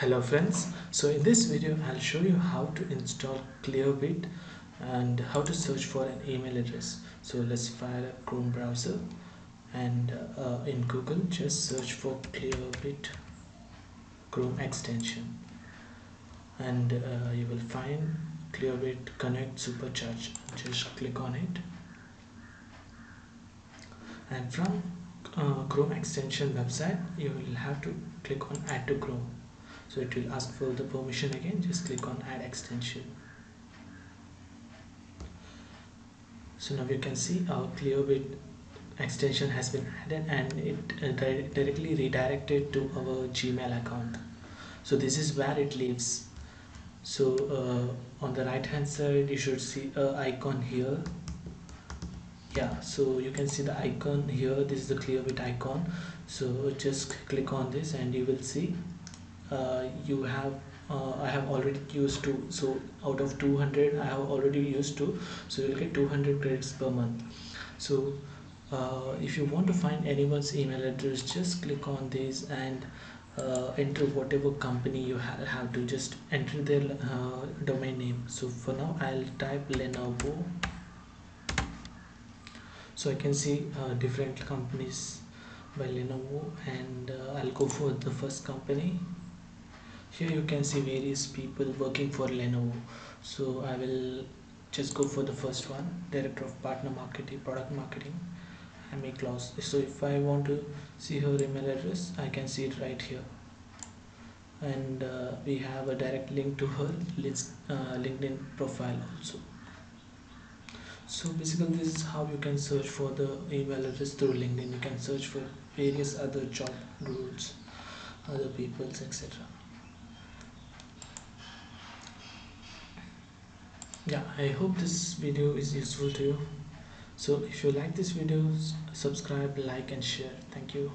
hello friends. So in this video i'll show you how to install clearbit and how to search for an email address. So let's fire a chrome browser and uh, in google just search for clearbit chrome extension. And uh, you will find clearbit connect supercharge just click on it. And from uh, chrome extension website you will have to click on add to chrome so it will ask for the permission again. Just click on add extension. So now you can see our clearbit extension has been added and it uh, directly redirected to our gmail account. So this is where it lives so uh, on the right hand side you should see a icon here. Yeah so you can see the icon here. This is the clearbit icon. So just click on this and you will see you have uh, I have already used two. So out of 200 I have already used two. So you'll get 200 credits per month. So uh, if you want to find anyone's email address just click on this and uh, enter whatever company you ha have to. Just enter their uh, domain name. So for now I'll type Lenovo. So I can see uh, different companies by Lenovo and uh, I'll go for the first company here you can see various people working for Lenovo. So I will just go for the first one director of partner marketing product marketing. Amy Klaus so if I want to see her email address I can see it right here. And uh, we have a direct link to her uh, LinkedIn profile also. So basically this is how you can search for the email address through linkedin. You can search for various other job roles other people's etc yeah i hope this video is useful to you. So if you like this video subscribe like and share. Thank you